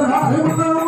إبراهيم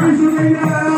Hallelujah.